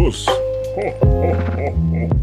Cruz.